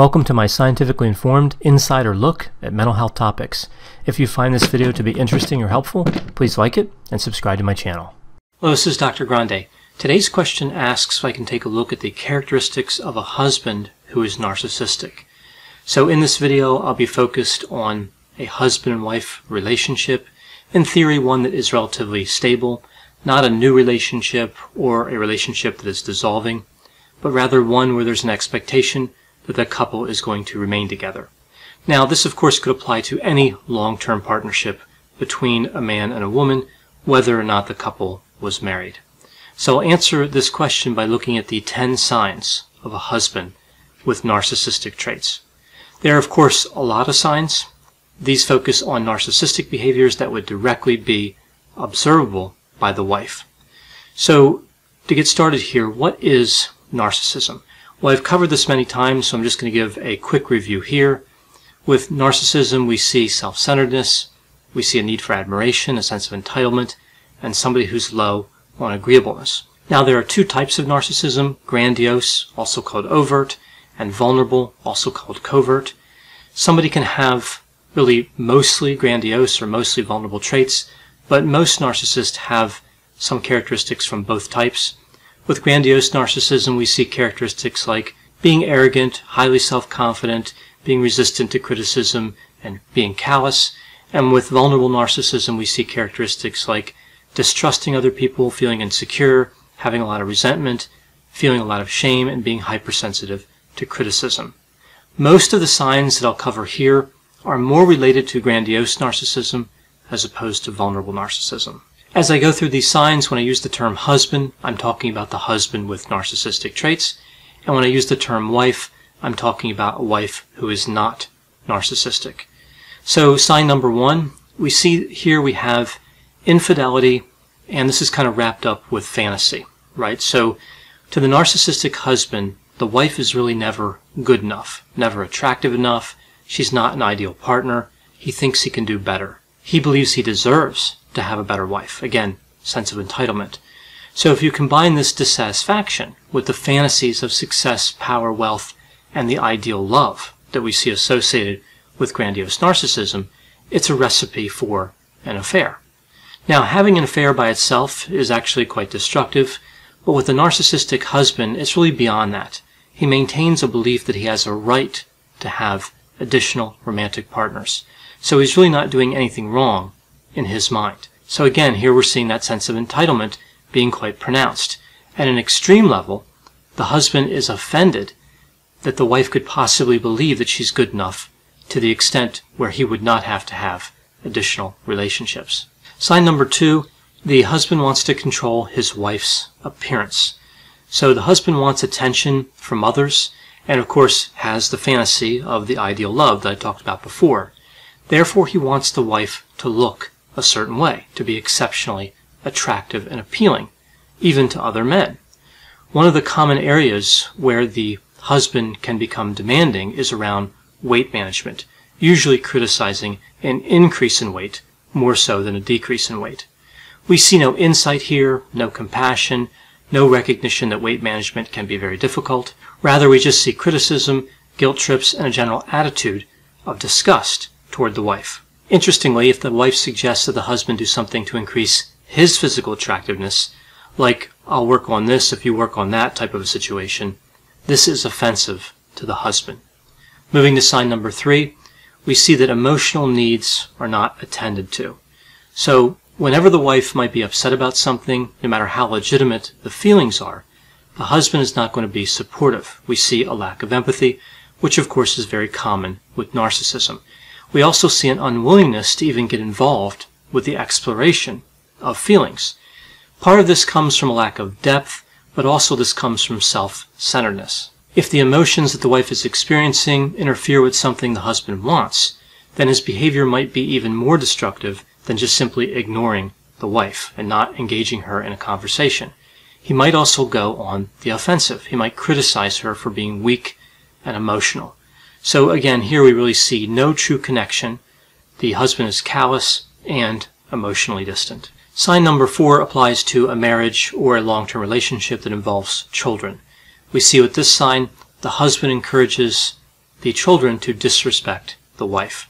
Welcome to my scientifically informed insider look at mental health topics. If you find this video to be interesting or helpful, please like it and subscribe to my channel. Hello, this is Dr. Grande. Today's question asks if I can take a look at the characteristics of a husband who is narcissistic. So in this video, I'll be focused on a husband and wife relationship, in theory one that is relatively stable, not a new relationship or a relationship that is dissolving, but rather one where there's an expectation that the couple is going to remain together. Now, this of course could apply to any long-term partnership between a man and a woman, whether or not the couple was married. So I'll answer this question by looking at the 10 signs of a husband with narcissistic traits. There are of course a lot of signs. These focus on narcissistic behaviors that would directly be observable by the wife. So to get started here, what is narcissism? Well, I've covered this many times, so I'm just going to give a quick review here. With narcissism, we see self-centeredness, we see a need for admiration, a sense of entitlement, and somebody who's low on agreeableness. Now, there are two types of narcissism, grandiose, also called overt, and vulnerable, also called covert. Somebody can have really mostly grandiose or mostly vulnerable traits, but most narcissists have some characteristics from both types. With grandiose narcissism, we see characteristics like being arrogant, highly self-confident, being resistant to criticism, and being callous. And with vulnerable narcissism, we see characteristics like distrusting other people, feeling insecure, having a lot of resentment, feeling a lot of shame, and being hypersensitive to criticism. Most of the signs that I'll cover here are more related to grandiose narcissism as opposed to vulnerable narcissism. As I go through these signs, when I use the term husband, I'm talking about the husband with narcissistic traits. And when I use the term wife, I'm talking about a wife who is not narcissistic. So sign number one, we see here we have infidelity, and this is kind of wrapped up with fantasy, right? So to the narcissistic husband, the wife is really never good enough, never attractive enough. She's not an ideal partner. He thinks he can do better. He believes he deserves to have a better wife. Again, sense of entitlement. So if you combine this dissatisfaction with the fantasies of success, power, wealth, and the ideal love that we see associated with grandiose narcissism, it's a recipe for an affair. Now, having an affair by itself is actually quite destructive, but with a narcissistic husband, it's really beyond that. He maintains a belief that he has a right to have additional romantic partners. So he's really not doing anything wrong in his mind. So again, here we're seeing that sense of entitlement being quite pronounced. At an extreme level, the husband is offended that the wife could possibly believe that she's good enough to the extent where he would not have to have additional relationships. Sign number two, the husband wants to control his wife's appearance. So the husband wants attention from others and of course has the fantasy of the ideal love that I talked about before. Therefore he wants the wife to look a certain way, to be exceptionally attractive and appealing, even to other men. One of the common areas where the husband can become demanding is around weight management, usually criticizing an increase in weight more so than a decrease in weight. We see no insight here, no compassion, no recognition that weight management can be very difficult. Rather, we just see criticism, guilt trips, and a general attitude of disgust toward the wife. Interestingly, if the wife suggests that the husband do something to increase his physical attractiveness, like, I'll work on this if you work on that type of a situation, this is offensive to the husband. Moving to sign number three, we see that emotional needs are not attended to. So, whenever the wife might be upset about something, no matter how legitimate the feelings are, the husband is not going to be supportive. We see a lack of empathy, which of course is very common with narcissism. We also see an unwillingness to even get involved with the exploration of feelings. Part of this comes from a lack of depth, but also this comes from self-centeredness. If the emotions that the wife is experiencing interfere with something the husband wants, then his behavior might be even more destructive than just simply ignoring the wife and not engaging her in a conversation. He might also go on the offensive. He might criticize her for being weak and emotional. So again, here we really see no true connection. The husband is callous and emotionally distant. Sign number four applies to a marriage or a long-term relationship that involves children. We see with this sign, the husband encourages the children to disrespect the wife.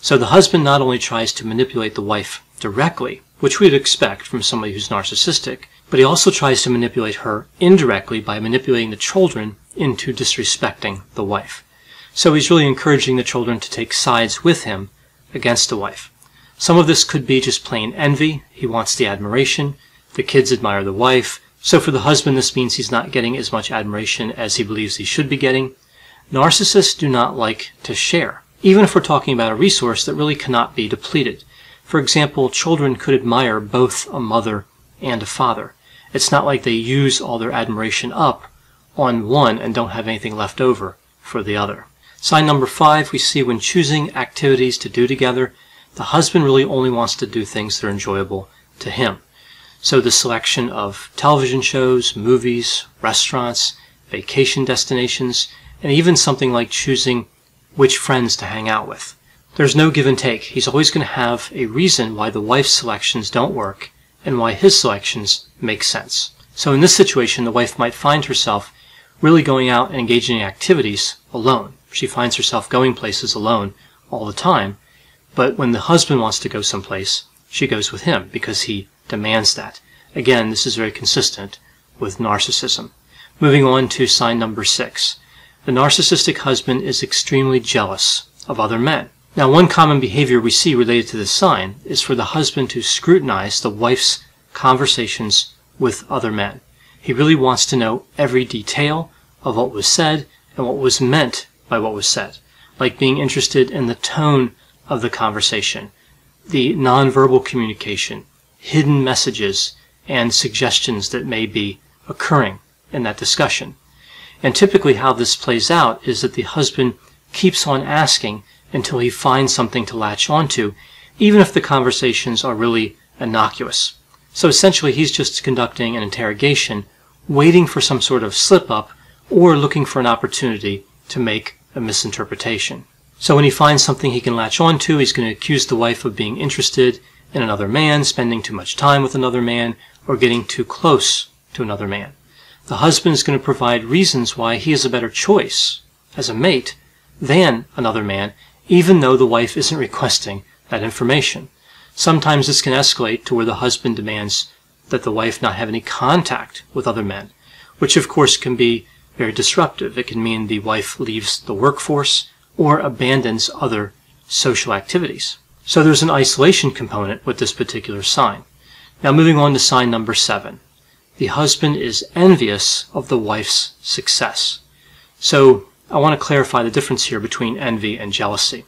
So the husband not only tries to manipulate the wife directly, which we'd expect from somebody who's narcissistic, but he also tries to manipulate her indirectly by manipulating the children into disrespecting the wife. So he's really encouraging the children to take sides with him against the wife. Some of this could be just plain envy. He wants the admiration. The kids admire the wife. So for the husband, this means he's not getting as much admiration as he believes he should be getting. Narcissists do not like to share, even if we're talking about a resource that really cannot be depleted. For example, children could admire both a mother and a father. It's not like they use all their admiration up on one and don't have anything left over for the other. Sign number five, we see when choosing activities to do together, the husband really only wants to do things that are enjoyable to him. So the selection of television shows, movies, restaurants, vacation destinations, and even something like choosing which friends to hang out with. There's no give and take. He's always going to have a reason why the wife's selections don't work and why his selections make sense. So in this situation, the wife might find herself really going out and engaging in activities alone. She finds herself going places alone all the time, but when the husband wants to go someplace, she goes with him because he demands that. Again, this is very consistent with narcissism. Moving on to sign number six. The narcissistic husband is extremely jealous of other men. Now, one common behavior we see related to this sign is for the husband to scrutinize the wife's conversations with other men. He really wants to know every detail of what was said and what was meant by what was said, like being interested in the tone of the conversation, the nonverbal communication, hidden messages, and suggestions that may be occurring in that discussion. And typically how this plays out is that the husband keeps on asking until he finds something to latch onto, even if the conversations are really innocuous. So essentially he's just conducting an interrogation, waiting for some sort of slip up or looking for an opportunity to make a misinterpretation. So when he finds something he can latch onto, he's going to accuse the wife of being interested in another man, spending too much time with another man, or getting too close to another man. The husband is going to provide reasons why he is a better choice as a mate than another man, even though the wife isn't requesting that information. Sometimes this can escalate to where the husband demands that the wife not have any contact with other men, which of course can be very disruptive. It can mean the wife leaves the workforce or abandons other social activities. So there's an isolation component with this particular sign. Now moving on to sign number seven. The husband is envious of the wife's success. So I want to clarify the difference here between envy and jealousy.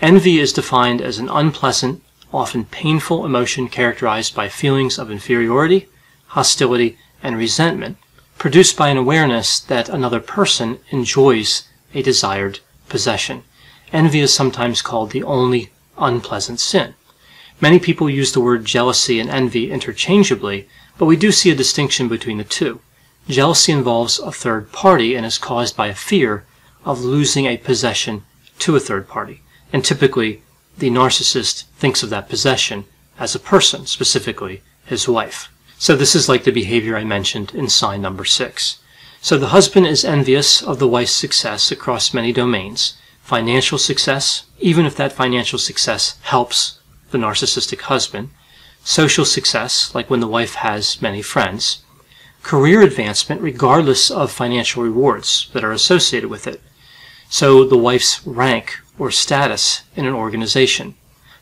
Envy is defined as an unpleasant, often painful emotion characterized by feelings of inferiority, hostility, and resentment produced by an awareness that another person enjoys a desired possession. Envy is sometimes called the only unpleasant sin. Many people use the word jealousy and envy interchangeably, but we do see a distinction between the two. Jealousy involves a third party and is caused by a fear of losing a possession to a third party. And typically, the narcissist thinks of that possession as a person, specifically his wife. So this is like the behavior I mentioned in sign number six. So the husband is envious of the wife's success across many domains. Financial success, even if that financial success helps the narcissistic husband. Social success, like when the wife has many friends. Career advancement, regardless of financial rewards that are associated with it. So the wife's rank or status in an organization.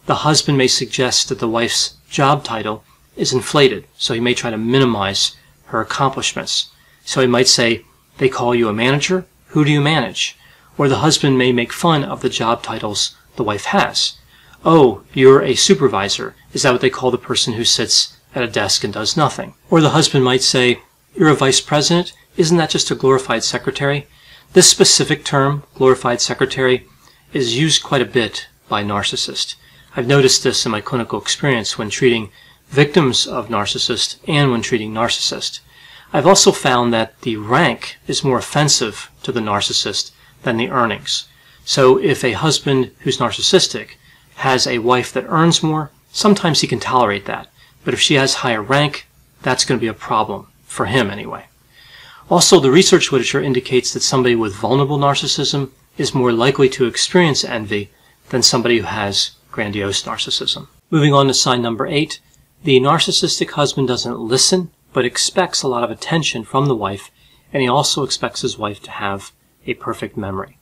The husband may suggest that the wife's job title is inflated, so he may try to minimize her accomplishments. So he might say, they call you a manager, who do you manage? Or the husband may make fun of the job titles the wife has. Oh, you're a supervisor. Is that what they call the person who sits at a desk and does nothing? Or the husband might say, you're a vice president. Isn't that just a glorified secretary? This specific term, glorified secretary, is used quite a bit by narcissists. I've noticed this in my clinical experience when treating victims of narcissist and when treating narcissist. I've also found that the rank is more offensive to the narcissist than the earnings. So if a husband who's narcissistic has a wife that earns more, sometimes he can tolerate that. But if she has higher rank, that's going to be a problem, for him anyway. Also, the research literature indicates that somebody with vulnerable narcissism is more likely to experience envy than somebody who has grandiose narcissism. Moving on to sign number eight, the narcissistic husband doesn't listen, but expects a lot of attention from the wife, and he also expects his wife to have a perfect memory.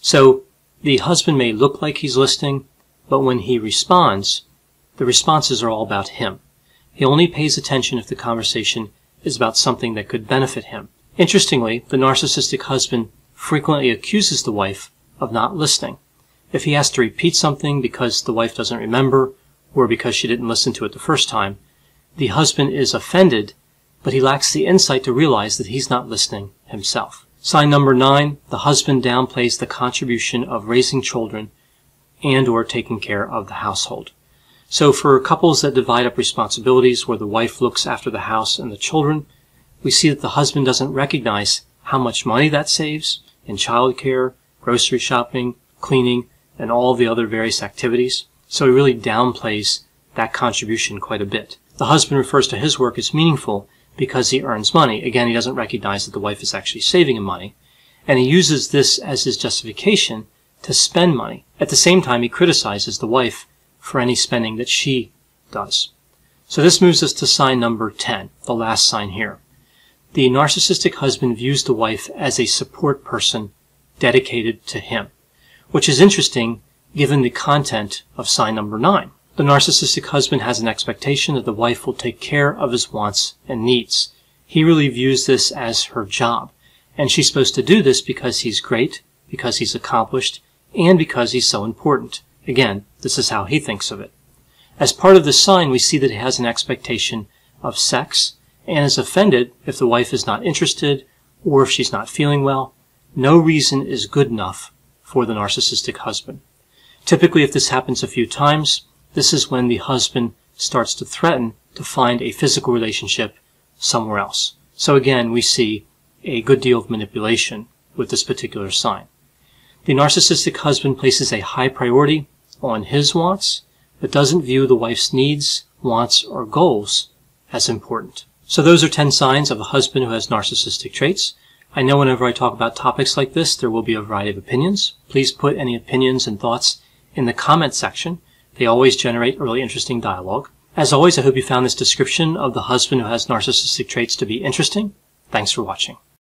So the husband may look like he's listening, but when he responds, the responses are all about him. He only pays attention if the conversation is about something that could benefit him. Interestingly, the narcissistic husband frequently accuses the wife of not listening. If he has to repeat something because the wife doesn't remember or because she didn't listen to it the first time, the husband is offended, but he lacks the insight to realize that he's not listening himself. Sign number nine, the husband downplays the contribution of raising children and or taking care of the household. So for couples that divide up responsibilities where the wife looks after the house and the children, we see that the husband doesn't recognize how much money that saves in childcare, grocery shopping, cleaning, and all the other various activities. So he really downplays that contribution quite a bit. The husband refers to his work as meaningful because he earns money. Again, he doesn't recognize that the wife is actually saving him money. And he uses this as his justification to spend money. At the same time, he criticizes the wife for any spending that she does. So this moves us to sign number 10, the last sign here. The narcissistic husband views the wife as a support person dedicated to him, which is interesting given the content of sign number 9. The narcissistic husband has an expectation that the wife will take care of his wants and needs. He really views this as her job, and she's supposed to do this because he's great, because he's accomplished, and because he's so important. Again, this is how he thinks of it. As part of the sign, we see that he has an expectation of sex and is offended if the wife is not interested or if she's not feeling well. No reason is good enough for the narcissistic husband. Typically, if this happens a few times, this is when the husband starts to threaten to find a physical relationship somewhere else. So again, we see a good deal of manipulation with this particular sign. The narcissistic husband places a high priority on his wants, but doesn't view the wife's needs, wants, or goals as important. So those are 10 signs of a husband who has narcissistic traits. I know whenever I talk about topics like this, there will be a variety of opinions. Please put any opinions and thoughts in the comment section. They always generate really interesting dialogue. As always, I hope you found this description of the husband who has narcissistic traits to be interesting. Thanks for watching.